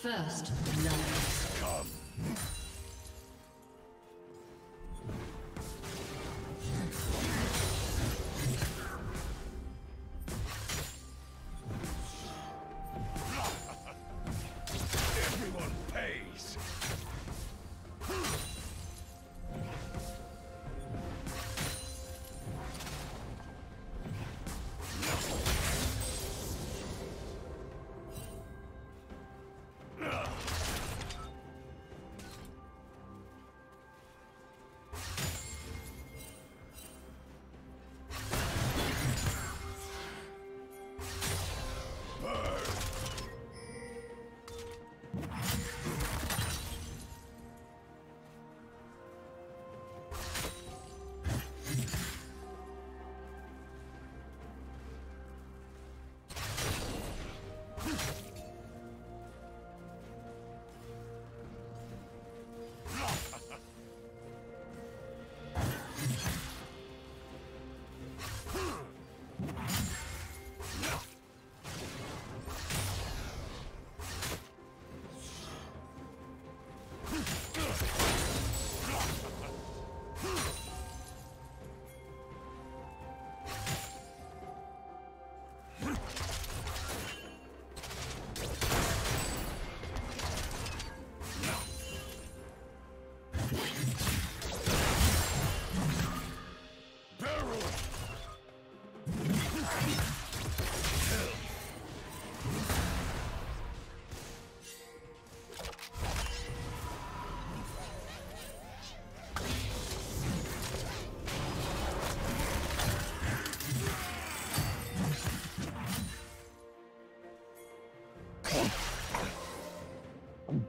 First Blood. Um,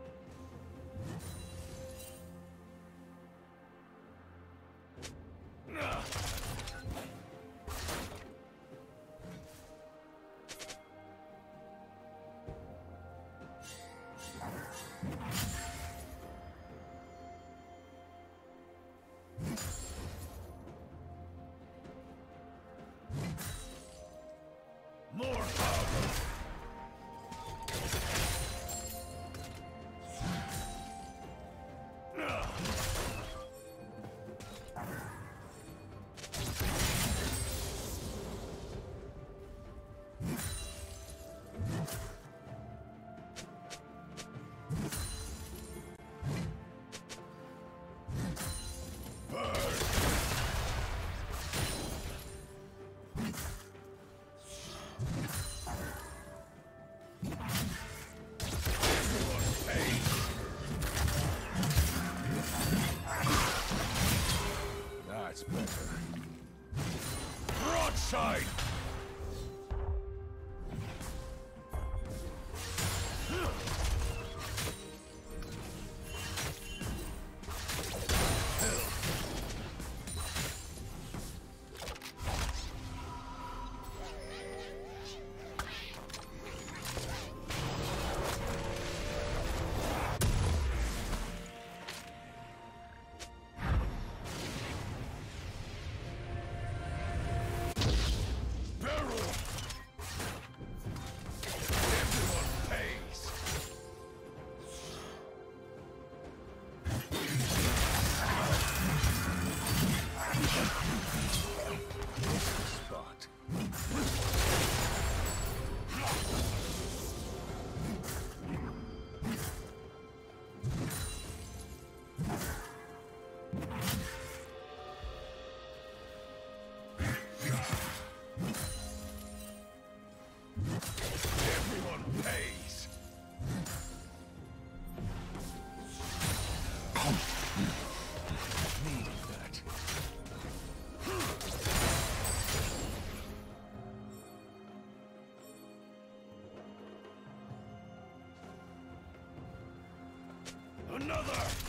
Another!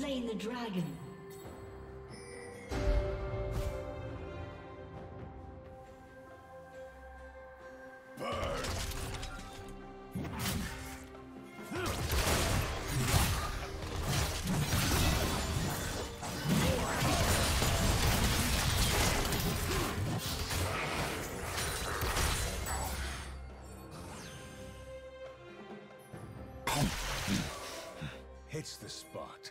Slain the dragon. hits the spot.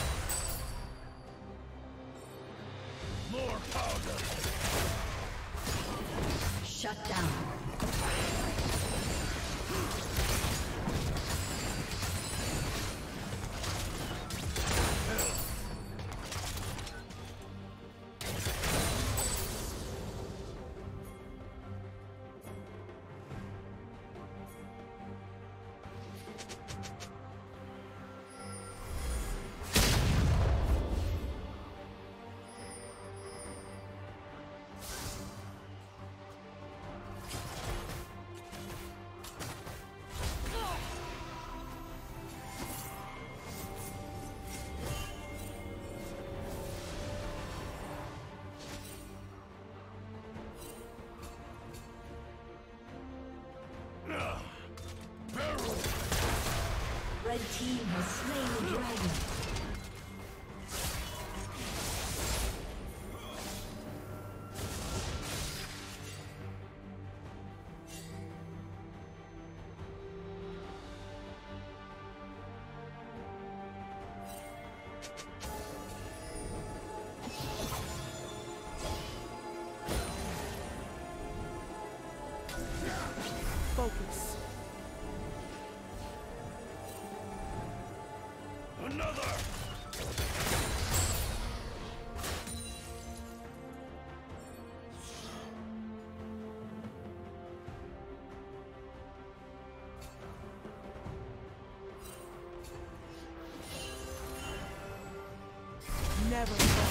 Never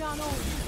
Patreon only.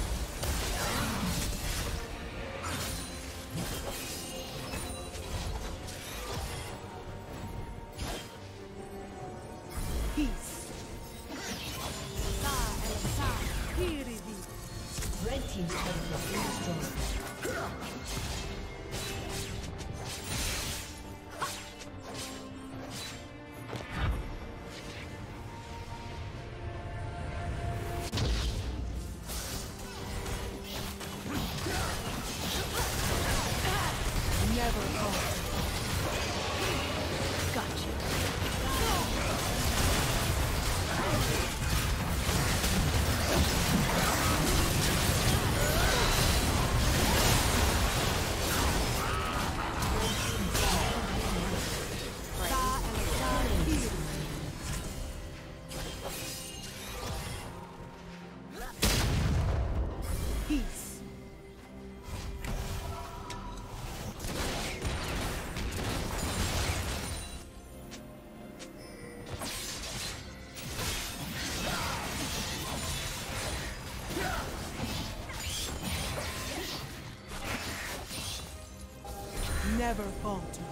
never falter.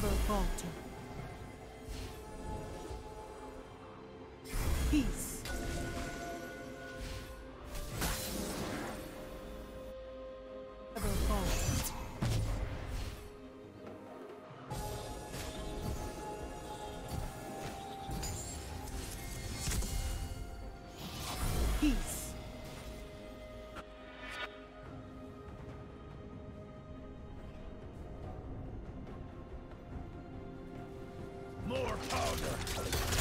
never falter. More powder!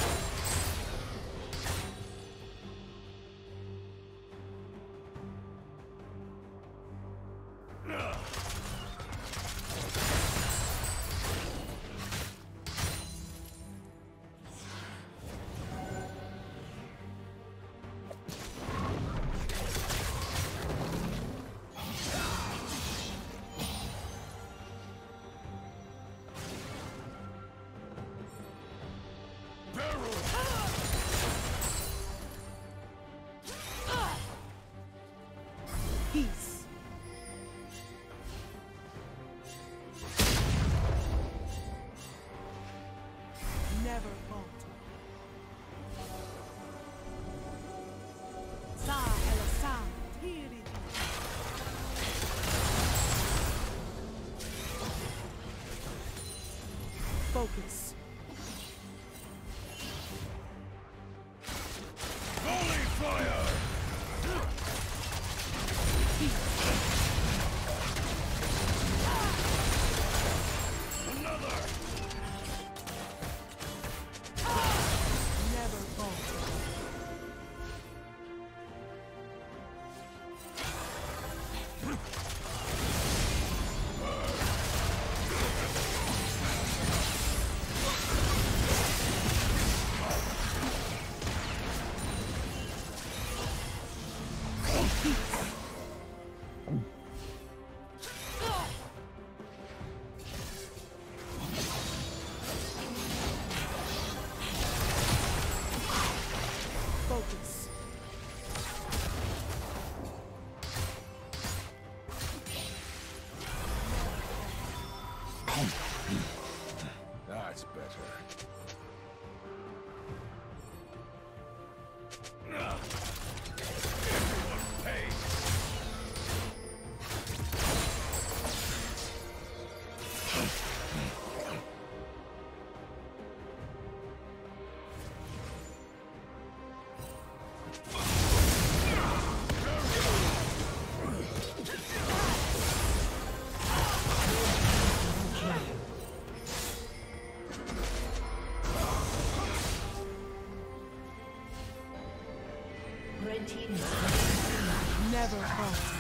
feather falls.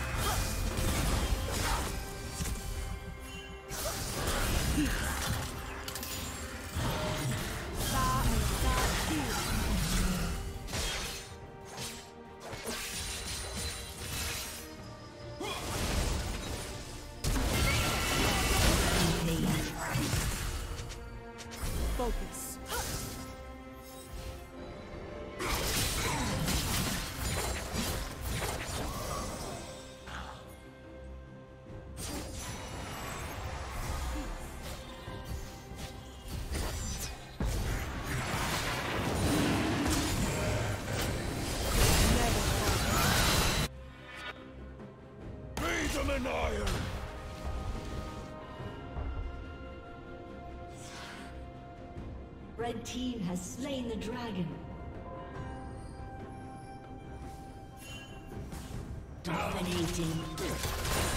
has slain the dragon. Dominating.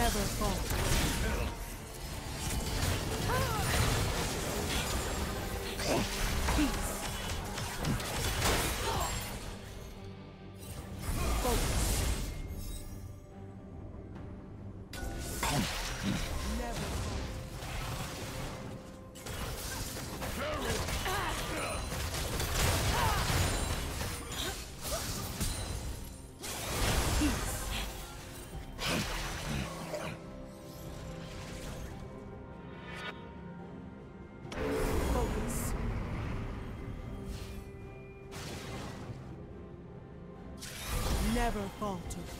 never fall. altar.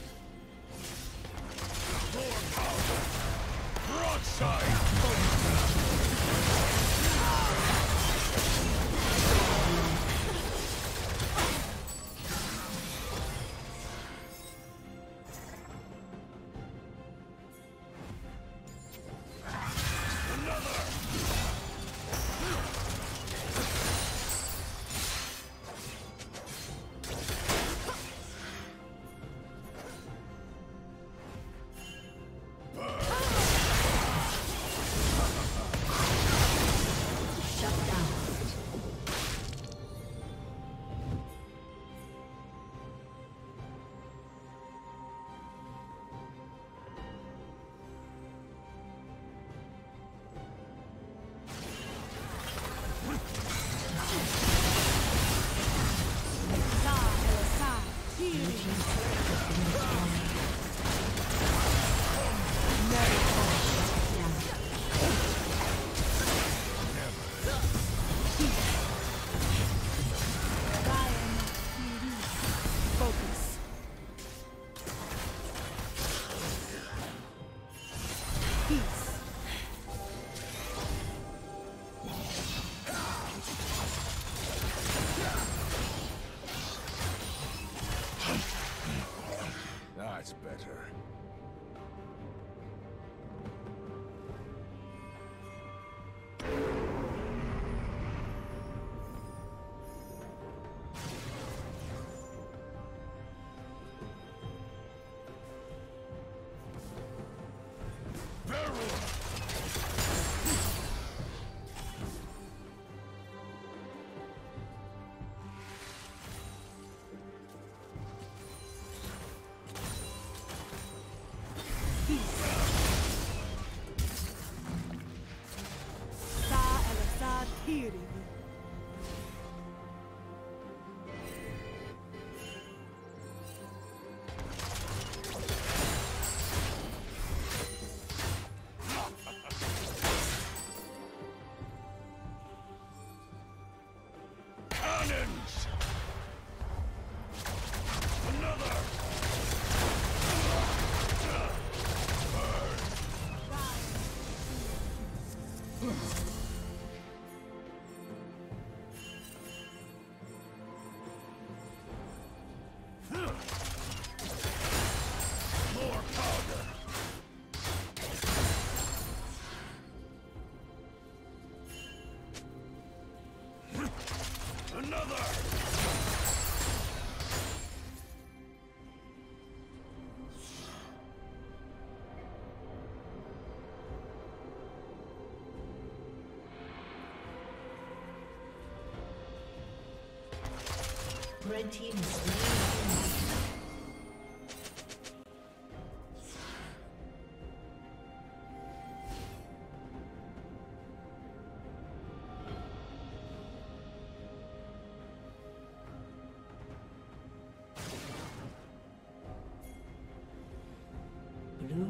Red team is